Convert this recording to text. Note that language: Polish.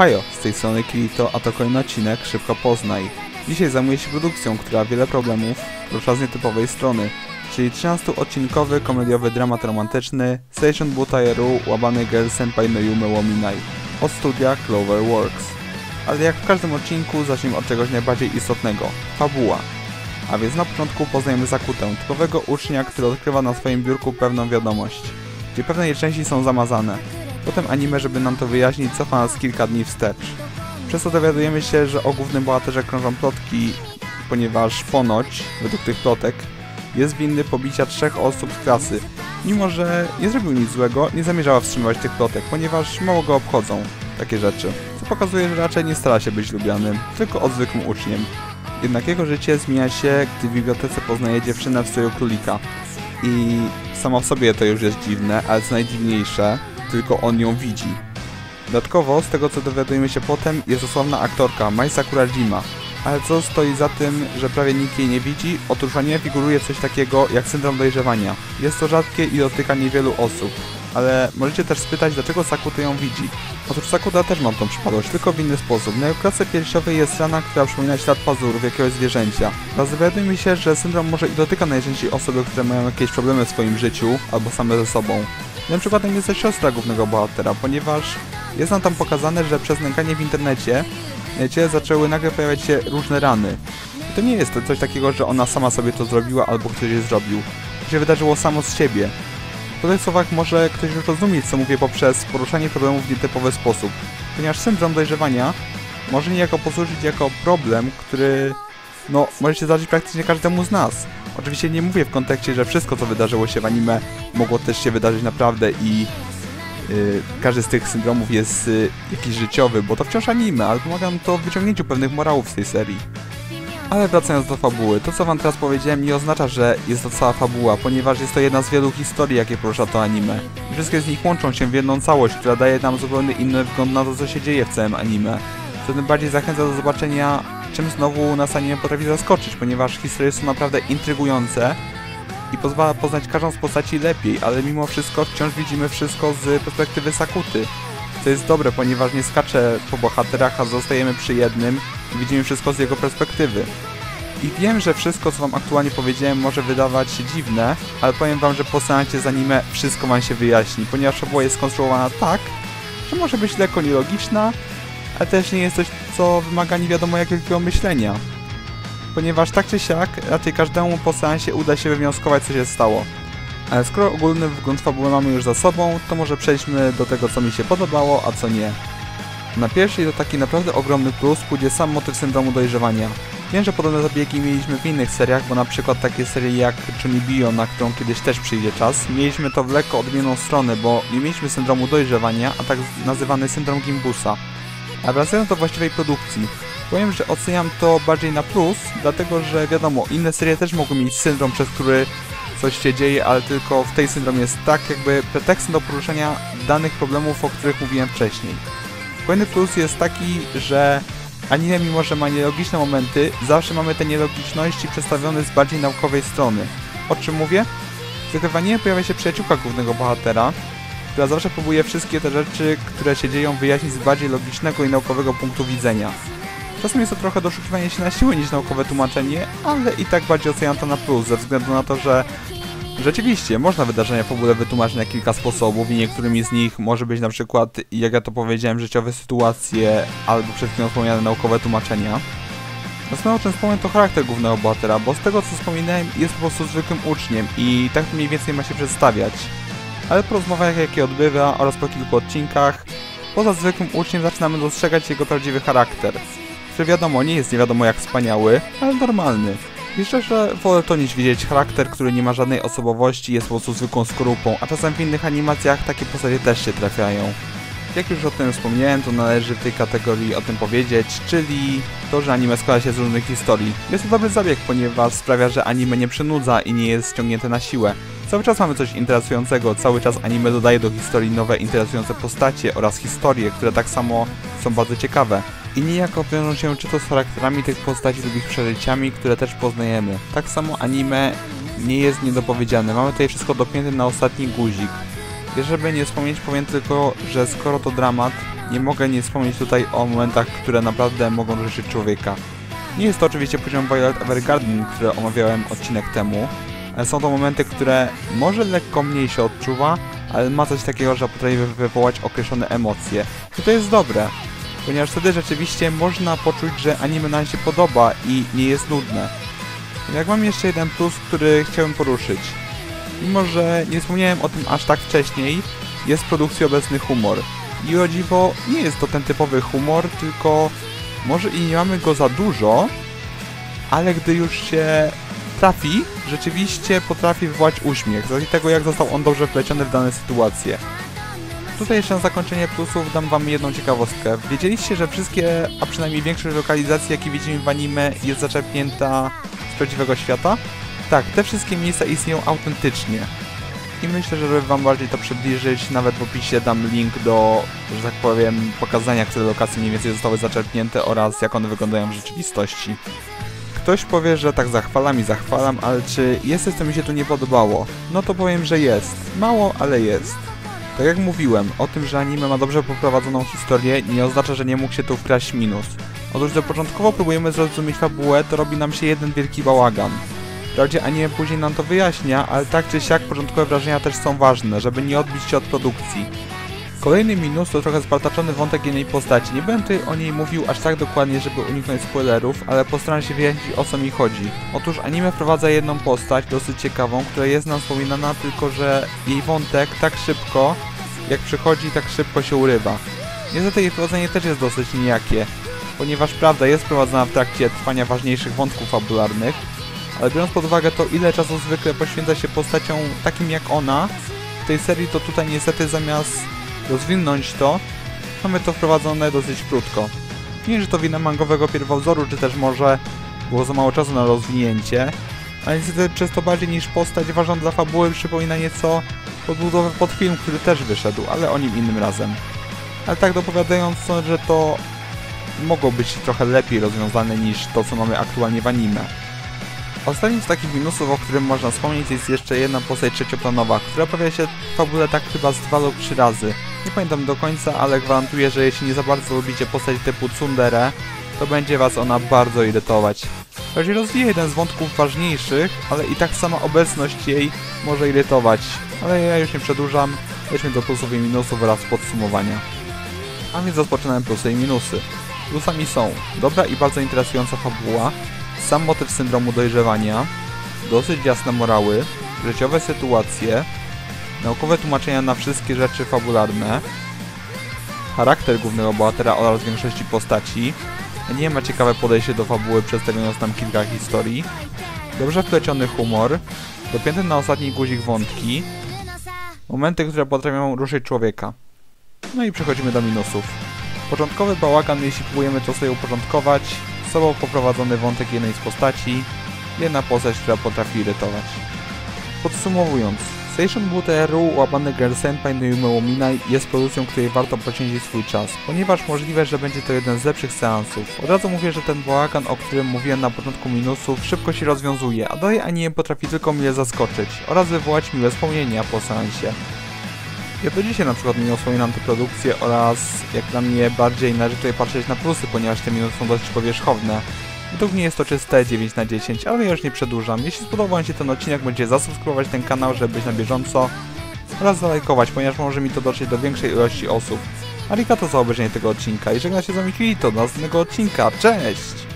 Ohio, z tej strony Kirito, a to kolejny odcinek Szybko Poznaj. Dzisiaj zajmuję się produkcją, która wiele problemów rusza z nietypowej strony, czyli 13-odcinkowy komediowy dramat romantyczny Station Butayeru Łabany Girl Senpai no Yume Wominai od studia Cloverworks. Ale jak w każdym odcinku zacznijmy od czegoś najbardziej istotnego – fabuła. A więc na początku poznajemy Zakutę, typowego ucznia, który odkrywa na swoim biurku pewną wiadomość, gdzie pewne jej części są zamazane. Potem anime, żeby nam to wyjaśnić, cofa nas kilka dni wstecz. Przez to dowiadujemy się, że o głównym bohaterze krążą plotki, ponieważ ponoć, według tych plotek, jest winny pobicia trzech osób z klasy. Mimo, że nie zrobił nic złego, nie zamierzała wstrzymywać tych plotek, ponieważ mało go obchodzą takie rzeczy. Co pokazuje, że raczej nie stara się być lubianym, tylko zwykłym uczniem. Jednak jego życie zmienia się, gdy w bibliotece poznaje dziewczynę w stroju królika. I samo w sobie to już jest dziwne, ale co najdziwniejsze, tylko on ją widzi. Dodatkowo, z tego co dowiadujemy się potem, jest to sławna aktorka Mai Sakurajima. Ale co stoi za tym, że prawie nikt jej nie widzi? Otóż w anime figuruje coś takiego jak syndrom dojrzewania. Jest to rzadkie i dotyka niewielu osób. Ale możecie też spytać, dlaczego Sakuta ją widzi. Otóż Sakuta też ma tą przypadłość, tylko w inny sposób. Na jego klatce piersiowej jest rana, która przypomina ślad pazurów jakiegoś zwierzęcia. Oraz dowiadujemy się, że syndrom może i dotyka najczęściej osoby, które mają jakieś problemy w swoim życiu, albo same ze sobą. Tym przykładem jest też siostra głównego bohatera, ponieważ jest nam tam pokazane, że przez nękanie w internecie jej ciele zaczęły nagle pojawiać się różne rany. I to nie jest to coś takiego, że ona sama sobie to zrobiła albo ktoś je zrobił. To się wydarzyło samo z siebie. Po tych słowach może ktoś już rozumieć, co mówię poprzez poruszanie problemów w nietypowy sposób, ponieważ syndrom dojrzewania może niejako posłużyć jako problem, który no, może się zdarzyć praktycznie każdemu z nas. Oczywiście nie mówię w kontekście, że wszystko, co wydarzyło się w anime, mogło też się wydarzyć naprawdę i yy, każdy z tych syndromów jest yy, jakiś życiowy, bo to wciąż anime, ale pomaga nam to w wyciągnięciu pewnych morałów z tej serii. Ale wracając do fabuły, to co wam teraz powiedziałem nie oznacza, że jest to cała fabuła, ponieważ jest to jedna z wielu historii, jakie porusza to anime. Wszystkie z nich łączą się w jedną całość, która daje nam zupełnie inny wgląd na to, co się dzieje w całym anime. Co tym bardziej zachęca do zobaczenia, czym znowu nas anime potrafi zaskoczyć, ponieważ historie są naprawdę intrygujące i pozwala poznać każdą z postaci lepiej, ale mimo wszystko wciąż widzimy wszystko z perspektywy Sakuty. Co jest dobre, ponieważ nie skacze po bohaterach, a zostajemy przy jednym i widzimy wszystko z jego perspektywy. I wiem, że wszystko, co wam aktualnie powiedziałem, może wydawać się dziwne, ale powiem wam, że po seansie z anime wszystko wam się wyjaśni, ponieważ fabuła jest skonstruowana tak, że może być lekko nielogiczna, ale też nie jest coś, co wymaga nie wiadomo jak wielkiego myślenia. Ponieważ tak czy siak, raczej każdemu po seansie uda się wywnioskować, co się stało. Ale skoro ogólny wgląd fabuły mamy już za sobą, to może przejdźmy do tego, co mi się podobało, a co nie. Na pierwszy to taki naprawdę ogromny plus pójdzie sam motyw syndromu dojrzewania. Wiem, że podobne zabiegi mieliśmy w innych seriach, bo na przykład takie serie jak Chunibyo, na którą kiedyś też przyjdzie czas, mieliśmy to w lekko odmienną stronę, bo nie mieliśmy syndromu dojrzewania, a tak nazywany syndrom Gimbusa. A wracając do właściwej produkcji, powiem, że oceniam to bardziej na plus, dlatego że wiadomo, inne serie też mogły mieć syndrom, przez który coś się dzieje, ale tylko w tej syndrom jest tak jakby pretekstem do poruszenia danych problemów, o których mówiłem wcześniej. Kolejny plus jest taki, że anime mimo, że ma nielogiczne momenty, zawsze mamy te nielogiczności przedstawione z bardziej naukowej strony. O czym mówię? W pojawia się przyjaciółka głównego bohatera, która zawsze próbuje wszystkie te rzeczy, które się dzieją, wyjaśnić z bardziej logicznego i naukowego punktu widzenia. Czasem jest to trochę doszukiwanie się na siłę niż naukowe tłumaczenie, ale i tak bardziej oceniam to na plus, ze względu na to, że rzeczywiście można wydarzenia w ogóle wytłumaczyć na kilka sposobów i niektórymi z nich może być na przykład, jak ja to powiedziałem, życiowe sytuacje albo przed chwilą wspomniane naukowe tłumaczenia. Następną czym wspomnę to charakter głównego bohatera, bo z tego co wspominałem jest po prostu zwykłym uczniem i tak mniej więcej ma się przedstawiać. Ale po rozmowach jakie odbywa oraz po kilku odcinkach, poza zwykłym uczniem zaczynamy dostrzegać jego prawdziwy charakter który wiadomo nie jest nie wiadomo jak wspaniały, ale normalny. I szczerze wolę to niż widzieć charakter, który nie ma żadnej osobowości, jest po prostu zwykłą skorupą, a czasem w innych animacjach takie postacie też się trafiają. Jak już o tym wspomniałem, to należy w tej kategorii o tym powiedzieć, czyli to, że anime składa się z różnych historii. Jest to dobry zabieg, ponieważ sprawia, że anime nie przynudza i nie jest ściągnięte na siłę. Cały czas mamy coś interesującego, cały czas anime dodaje do historii nowe interesujące postacie oraz historie, które tak samo są bardzo ciekawe i niejako wiążą się czy to z charakterami tych postaci lub ich przeżyciami, które też poznajemy. Tak samo anime nie jest niedopowiedziane, mamy tutaj wszystko dopięte na ostatni guzik. Żeby nie wspomnieć, powiem tylko, że skoro to dramat, nie mogę nie wspomnieć tutaj o momentach, które naprawdę mogą ruszyć człowieka. Nie jest to oczywiście poziom Violet Evergarden, który omawiałem odcinek temu, są to momenty, które może lekko mniej się odczuwa, ale ma coś takiego, że potrafi wywołać określone emocje. I to jest dobre, ponieważ wtedy rzeczywiście można poczuć, że anime nam się podoba i nie jest nudne. Jak mam jeszcze jeden plus, który chciałem poruszyć. Mimo, że nie wspomniałem o tym aż tak wcześniej, jest w produkcji obecny humor. I o dziwo, nie jest to ten typowy humor, tylko może i nie mamy go za dużo, ale gdy już się trafi, rzeczywiście potrafi wywołać uśmiech, z tego jak został on dobrze wpleciony w dane sytuacje. Tutaj jeszcze na zakończenie plusów dam wam jedną ciekawostkę. Wiedzieliście, że wszystkie, a przynajmniej większość lokalizacji, jakie widzimy w anime, jest zaczerpnięta z prawdziwego świata? Tak, te wszystkie miejsca istnieją autentycznie. I myślę, że żeby wam bardziej to przybliżyć, nawet w opisie dam link do, że tak powiem, pokazania, które lokacje mniej więcej zostały zaczerpnięte oraz jak one wyglądają w rzeczywistości. Ktoś powie, że tak zachwalam i zachwalam, ale czy jest co mi się tu nie podobało? No to powiem, że jest. Mało, ale jest. Tak jak mówiłem, o tym, że anime ma dobrze poprowadzoną historię, nie oznacza, że nie mógł się tu wkraść minus. Otóż gdy początkowo próbujemy zrozumieć fabułę, to robi nam się jeden wielki bałagan. Wprawdzie anime później nam to wyjaśnia, ale tak czy siak początkowe wrażenia też są ważne, żeby nie odbić się od produkcji. Kolejny minus to trochę spartaczony wątek jednej postaci. Nie będę tutaj o niej mówił aż tak dokładnie, żeby uniknąć spoilerów, ale postaram się wyjaśnić o co mi chodzi. Otóż anime wprowadza jedną postać, dosyć ciekawą, która jest nam wspominana, tylko że jej wątek tak szybko, jak przychodzi, tak szybko się urywa. Niestety jej wprowadzenie też jest dosyć nijakie, ponieważ prawda jest prowadzona w trakcie trwania ważniejszych wątków fabularnych, ale biorąc pod uwagę to, ile czasu zwykle poświęca się postaciom takim jak ona, w tej serii to tutaj niestety zamiast rozwinąć to, mamy to wprowadzone dosyć krótko. Nie wiem, że to wina mangowego pierwowzoru, czy też może było za mało czasu na rozwinięcie, ale niestety przez to bardziej niż postać ważną dla fabuły przypomina nieco podbudowę pod film, który też wyszedł, ale o nim innym razem. Ale tak dopowiadając, sądzę, że to mogło być trochę lepiej rozwiązane niż to, co mamy aktualnie w anime. Ostatnim z takich minusów, o którym można wspomnieć, jest jeszcze jedna postać trzecioplanowa, która pojawia się w fabule tak chyba z dwa lub trzy razy. Nie pamiętam do końca, ale gwarantuję, że jeśli nie za bardzo lubicie postać typu Tsundere, to będzie was ona bardzo irytować. Choć rozwija jeden z wątków ważniejszych, ale i tak sama obecność jej może irytować. Ale ja już nie przedłużam, lećmy do plusów i minusów wraz z podsumowania. A więc rozpoczynamy plusy i minusy. Plusami są dobra i bardzo interesująca fabuła, sam motyw syndromu dojrzewania, dosyć jasne morały, życiowe sytuacje, naukowe tłumaczenia na wszystkie rzeczy fabularne, charakter głównego bohatera oraz większości postaci, nie ma ciekawe podejście do fabuły przedstawiając nam kilka historii, dobrze wpleciony humor, dopięty na ostatni guzik wątki, momenty, które potrafią ruszyć człowieka. No i przechodzimy do minusów. Początkowy bałagan, jeśli próbujemy to sobie uporządkować, sobą poprowadzony wątek jednej z postaci, jedna postać, która potrafi irytować. Podsumowując, Station WTR-u Łamany Girl Senpai no Yume Wominai jest produkcją, której warto poświęcić swój czas, ponieważ możliwe, że będzie to jeden z lepszych seansów. Od razu mówię, że ten bałagan, o którym mówiłem na początku minusów, szybko się rozwiązuje, a dalej anime potrafi tylko mnie zaskoczyć oraz wywołać miłe wspomnienia po seansie. Ja do dzisiaj na przykład nie wspominam tę produkcję oraz jak dla mnie bardziej należy tutaj patrzeć na plusy, ponieważ te minusy są dość powierzchowne. Według mnie jest to czyste 9 na 10, ale ja już nie przedłużam. Jeśli spodobał Wam się ten odcinek, będziecie zasubskrybować ten kanał, żeby być na bieżąco oraz zalajkować, ponieważ może mi to dotrzeć do większej ilości osób. Arigato za obejrzenie tego odcinka i żegna się z Wami Kirito do następnego odcinka. Cześć!